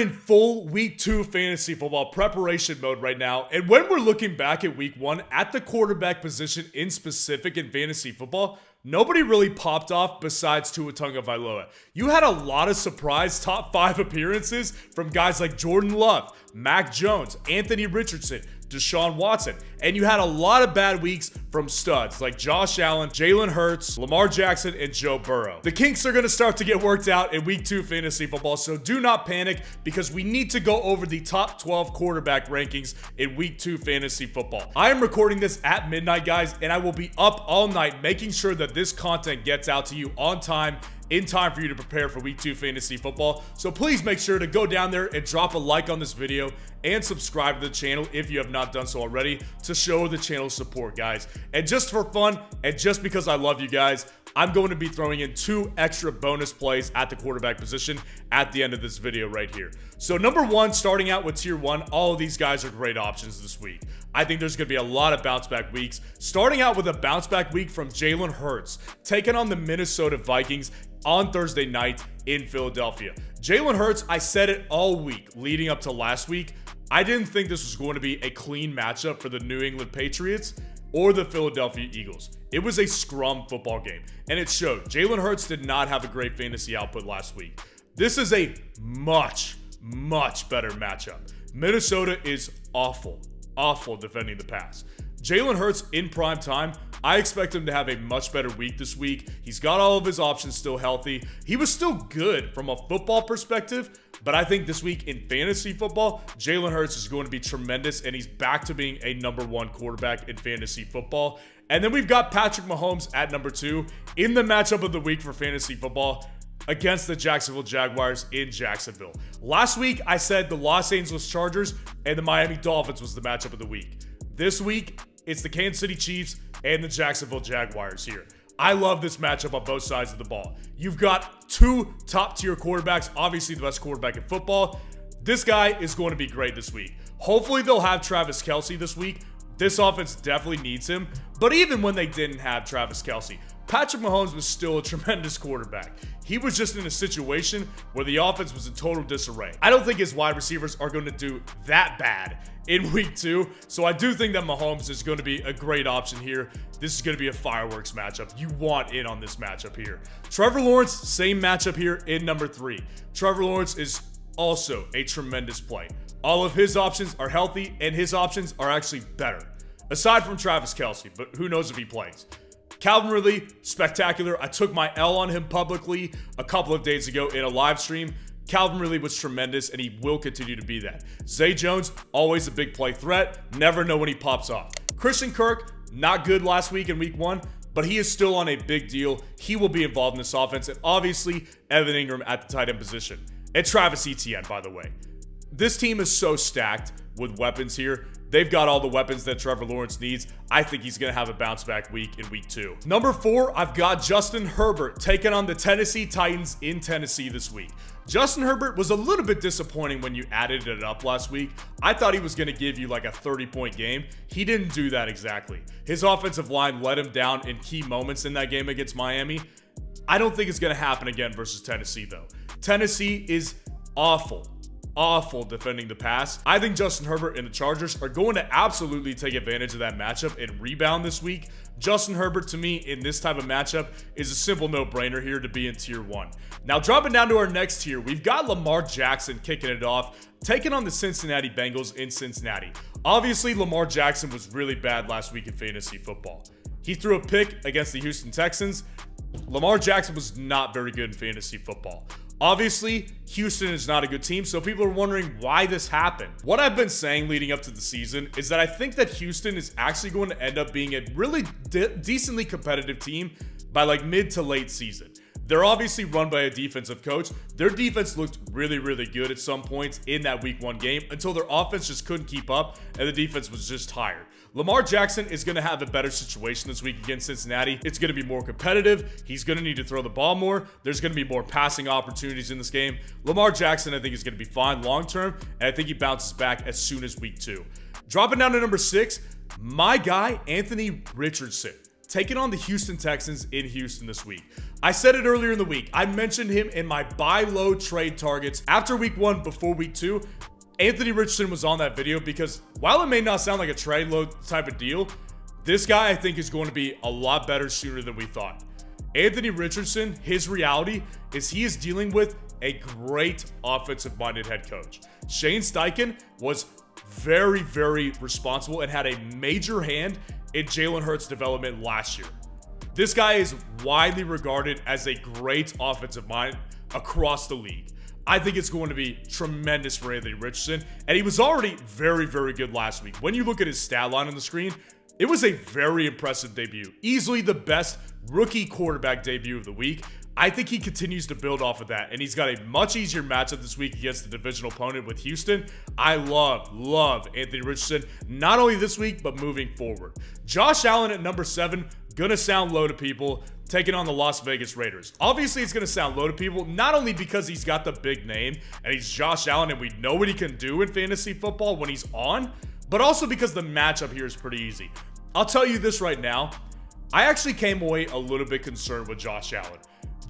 in full week two fantasy football preparation mode right now. And when we're looking back at week one at the quarterback position in specific in fantasy football, nobody really popped off besides Tua Tagovailoa. You had a lot of surprise top five appearances from guys like Jordan Love, Mac Jones, Anthony Richardson, Deshaun Watson. And you had a lot of bad weeks from studs like Josh Allen, Jalen Hurts, Lamar Jackson, and Joe Burrow. The kinks are going to start to get worked out in week two fantasy football, so do not panic because we need to go over the top 12 quarterback rankings in week two fantasy football. I am recording this at midnight, guys, and I will be up all night making sure that this content gets out to you on time in time for you to prepare for week two fantasy football. So please make sure to go down there and drop a like on this video and subscribe to the channel if you have not done so already to show the channel support, guys. And just for fun and just because I love you guys, I'm going to be throwing in two extra bonus plays at the quarterback position at the end of this video right here. So number one, starting out with tier one, all of these guys are great options this week. I think there's going to be a lot of bounce back weeks. Starting out with a bounce back week from Jalen Hurts, taking on the Minnesota Vikings on Thursday night in Philadelphia. Jalen Hurts, I said it all week leading up to last week. I didn't think this was going to be a clean matchup for the New England Patriots or the Philadelphia Eagles. It was a scrum football game, and it showed. Jalen Hurts did not have a great fantasy output last week. This is a much, much better matchup. Minnesota is awful, awful defending the pass. Jalen Hurts in prime time, I expect him to have a much better week this week. He's got all of his options still healthy. He was still good from a football perspective, but I think this week in fantasy football, Jalen Hurts is going to be tremendous, and he's back to being a number one quarterback in fantasy football. And then we've got Patrick Mahomes at number two in the matchup of the week for fantasy football against the Jacksonville Jaguars in Jacksonville. Last week, I said the Los Angeles Chargers and the Miami Dolphins was the matchup of the week. This week, it's the Kansas City Chiefs and the Jacksonville Jaguars here. I love this matchup on both sides of the ball. You've got two top tier quarterbacks, obviously the best quarterback in football. This guy is going to be great this week. Hopefully, they'll have Travis Kelce this week. This offense definitely needs him. But even when they didn't have Travis Kelce, Patrick Mahomes was still a tremendous quarterback. He was just in a situation where the offense was in total disarray. I don't think his wide receivers are going to do that bad in week two. So I do think that Mahomes is going to be a great option here. This is going to be a fireworks matchup. You want in on this matchup here. Trevor Lawrence, same matchup here in number three. Trevor Lawrence is also a tremendous play. All of his options are healthy, and his options are actually better. Aside from Travis Kelce, but who knows if he plays. Calvin Ridley, spectacular. I took my L on him publicly a couple of days ago in a live stream. Calvin Ridley was tremendous, and he will continue to be that. Zay Jones, always a big play threat. Never know when he pops off. Christian Kirk, not good last week in week one, but he is still on a big deal. He will be involved in this offense, and obviously, Evan Engram at the tight end position. And Travis Etienne, by the way. This team is so stacked with weapons here. They've got all the weapons that Trevor Lawrence needs. I think he's going to have a bounce back week in week two. Number four, I've got Justin Herbert taking on the Tennessee Titans in Tennessee this week. Justin Herbert was a little bit disappointing when you added it up last week. I thought he was going to give you like a 30 point game. He didn't do that exactly. His offensive line let him down in key moments in that game against Miami. I don't think it's going to happen again versus Tennessee, though. Tennessee is awful awful defending the pass. I think Justin Herbert and the Chargers are going to absolutely take advantage of that matchup and rebound this week. Justin Herbert, to me, in this type of matchup, is a simple no-brainer here to be in tier one. Now, dropping down to our next tier, we've got Lamar Jackson kicking it off, taking on the Cincinnati Bengals in Cincinnati. Obviously, Lamar Jackson was really bad last week in fantasy football. He threw a pick against the Houston Texans. Lamar Jackson was not very good in fantasy football. Obviously, Houston is not a good team, so people are wondering why this happened. What I've been saying leading up to the season is that I think that Houston is actually going to end up being a really de decently competitive team by like mid to late season. They're obviously run by a defensive coach. Their defense looked really, really good at some points in that week one game until their offense just couldn't keep up and the defense was just tired. Lamar Jackson is going to have a better situation this week against Cincinnati. It's going to be more competitive. He's going to need to throw the ball more. There's going to be more passing opportunities in this game. Lamar Jackson, I think, is going to be fine long term, and I think he bounces back as soon as week two. Dropping down to number six, my guy, Anthony Richardson taking on the Houston Texans in Houston this week. I said it earlier in the week. I mentioned him in my buy low trade targets after week one, before week two. Anthony Richardson was on that video because while it may not sound like a trade low type of deal, this guy I think is going to be a lot better sooner than we thought. Anthony Richardson, his reality is he is dealing with a great offensive minded head coach. Shane Steichen was very, very responsible and had a major hand in Jalen Hurts' development last year. This guy is widely regarded as a great offensive mind across the league. I think it's going to be tremendous for Anthony Richardson, and he was already very, very good last week. When you look at his stat line on the screen, it was a very impressive debut. Easily the best rookie quarterback debut of the week. I think he continues to build off of that, and he's got a much easier matchup this week against the divisional opponent with Houston. I love, love Anthony Richardson, not only this week, but moving forward. Josh Allen at number seven, gonna sound low to people, taking on the Las Vegas Raiders. Obviously, it's gonna sound low to people, not only because he's got the big name and he's Josh Allen and we know what he can do in fantasy football when he's on, but also because the matchup here is pretty easy. I'll tell you this right now. I actually came away a little bit concerned with Josh Allen.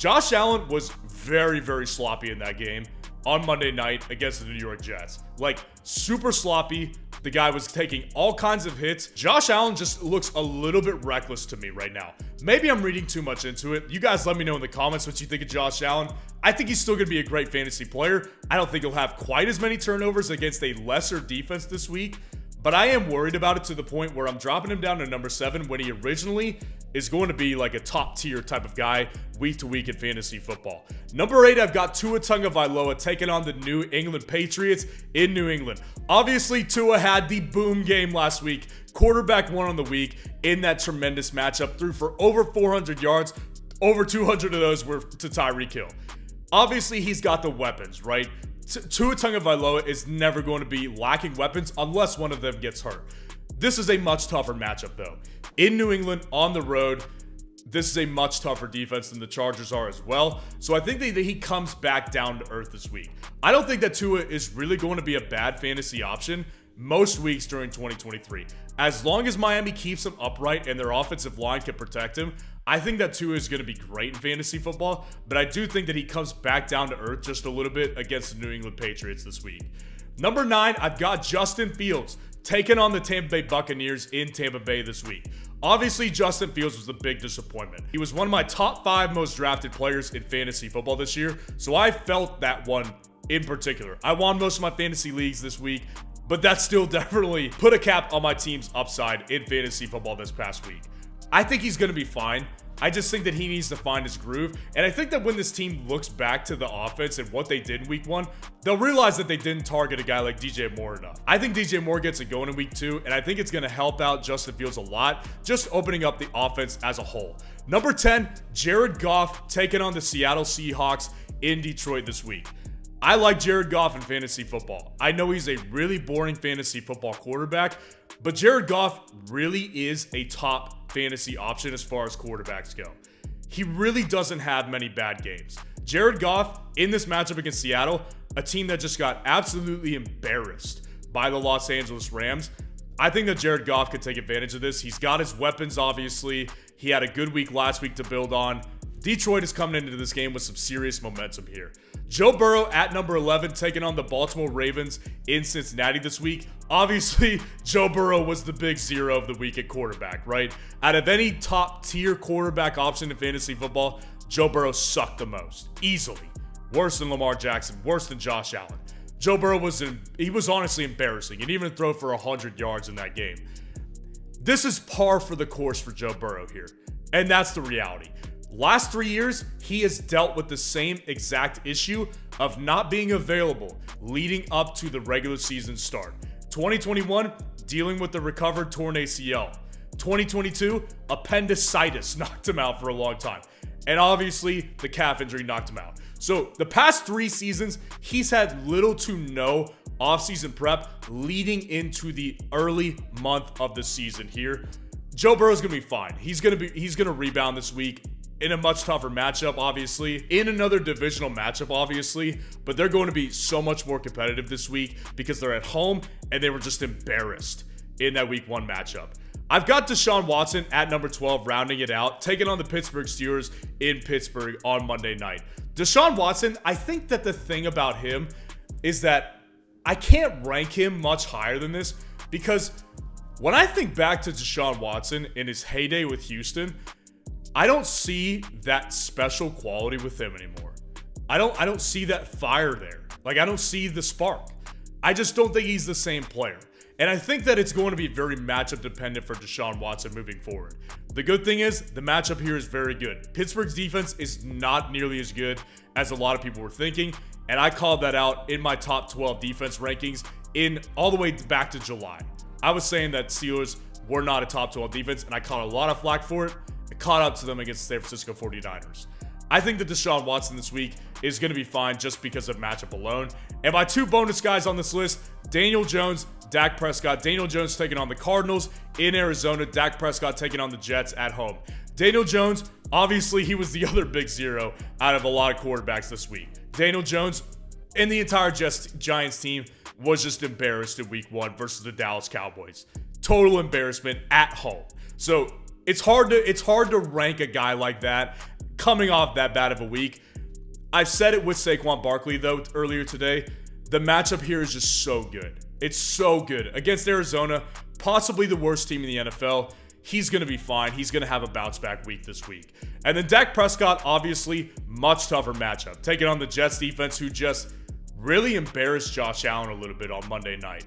Josh Allen was very, very sloppy in that game on Monday night against the New York Jets. Like, super sloppy. The guy was taking all kinds of hits. Josh Allen just looks a little bit reckless to me right now. Maybe I'm reading too much into it. You guys let me know in the comments what you think of Josh Allen. I think he's still going to be a great fantasy player. I don't think he'll have quite as many turnovers against a lesser defense this week. But I am worried about it to the point where I'm dropping him down to number seven when he originally is going to be like a top tier type of guy week to week in fantasy football. Number eight, I've got Tua Tagovailoa taking on the New England Patriots in New England. Obviously, Tua had the boom game last week, quarterback one on the week in that tremendous matchup, threw for over 400 yards. Over 200 of those were to Tyreek Hill. Obviously, he's got the weapons, right? Tua Tagovailoa is never going to be lacking weapons unless one of them gets hurt. This is a much tougher matchup, though. In New England, on the road, this is a much tougher defense than the Chargers are as well. So I think that he comes back down to earth this week. I don't think that Tua is really going to be a bad fantasy option most weeks during 2023. As long as Miami keeps him upright and their offensive line can protect him, I think that Tua is going to be great in fantasy football, but I do think that he comes back down to earth just a little bit against the New England Patriots this week. Number nine, I've got Justin Fields taking on the Tampa Bay Buccaneers in Tampa Bay this week. Obviously, Justin Fields was the big disappointment. He was one of my top five most drafted players in fantasy football this year, so I felt that one in particular. I won most of my fantasy leagues this week, but that still definitely put a cap on my team's upside in fantasy football this past week. I think he's going to be fine. I just think that he needs to find his groove. And I think that when this team looks back to the offense and what they did in week one, they'll realize that they didn't target a guy like DJ Moore enough. I think DJ Moore gets it going in week two, and I think it's going to help out Justin Fields a lot, just opening up the offense as a whole. Number 10, Jared Goff taking on the Seattle Seahawks in Detroit this week. I like Jared Goff in fantasy football. I know he's a really boring fantasy football quarterback, but Jared Goff really is a top fantasy option as far as quarterbacks go. He really doesn't have many bad games. Jared Goff in this matchup against Seattle, a team that just got absolutely embarrassed by the Los Angeles Rams. I think that Jared Goff could take advantage of this. He's got his weapons, obviously. He had a good week last week to build on. Detroit is coming into this game with some serious momentum here. Joe Burrow at number 11 taking on the Baltimore Ravens in Cincinnati this week. Obviously, Joe Burrow was the big zero of the week at quarterback, right? Out of any top tier quarterback option in fantasy football, Joe Burrow sucked the most, easily. Worse than Lamar Jackson, worse than Josh Allen. Joe Burrow was in, he was honestly embarrassing. Didn't even throw for 100 yards in that game. This is par for the course for Joe Burrow here. And that's the reality. Last three years, he has dealt with the same exact issue of not being available leading up to the regular season start. 2021, dealing with the recovered torn ACL. 2022, appendicitis knocked him out for a long time. And obviously, the calf injury knocked him out. So, the past three seasons, he's had little to no offseason prep leading into the early month of the season here. Joe Burrow's gonna be fine. He's gonna be he's gonna rebound this week in a much tougher matchup, obviously, in another divisional matchup, obviously, but they're going to be so much more competitive this week because they're at home and they were just embarrassed in that week one matchup. I've got Deshaun Watson at number 12, rounding it out, taking on the Pittsburgh Steelers in Pittsburgh on Monday night. Deshaun Watson, I think that the thing about him is that I can't rank him much higher than this because when I think back to Deshaun Watson in his heyday with Houston, I don't see that special quality with him anymore. I don't I don't see that fire there. Like I don't see the spark. I just don't think he's the same player. And I think that it's going to be very matchup dependent for Deshaun Watson moving forward. The good thing is the matchup here is very good. Pittsburgh's defense is not nearly as good as a lot of people were thinking, and I called that out in my top 12 defense rankings in all the way back to July. I was saying that Steelers were not a top 12 defense, and I caught a lot of flack for it. Caught up to them against the San Francisco 49ers. I think that Deshaun Watson this week is going to be fine just because of matchup alone. And my two bonus guys on this list, Daniel Jones, Dak Prescott. Daniel Jones taking on the Cardinals in Arizona. Dak Prescott taking on the Jets at home. Daniel Jones, obviously, he was the other big zero out of a lot of quarterbacks this week. Daniel Jones and the entire just Giants team was just embarrassed in week one versus the Dallas Cowboys. Total embarrassment at home. So it's hard to it's hard to rank a guy like that coming off that bad of a week. I've said it with Saquon Barkley though earlier today. The matchup here is just so good. It's so good against Arizona, possibly the worst team in the NFL. He's going to be fine. He's going to have a bounce back week this week. And then Dak Prescott, obviously, much tougher matchup. Taking on the Jets defense, who just really embarrassed Josh Allen a little bit on Monday night.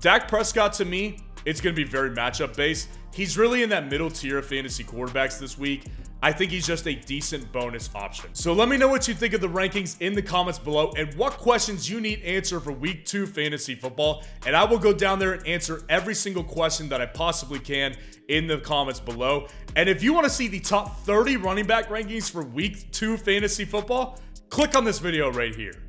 Dak Prescott, to me, it's going to be very matchup based. He's really in that middle tier of fantasy quarterbacks this week. I think he's just a decent bonus option. So let me know what you think of the rankings in the comments below and what questions you need answered for week two fantasy football. And I will go down there and answer every single question that I possibly can in the comments below. And if you want to see the top 30 running back rankings for week two fantasy football, click on this video right here.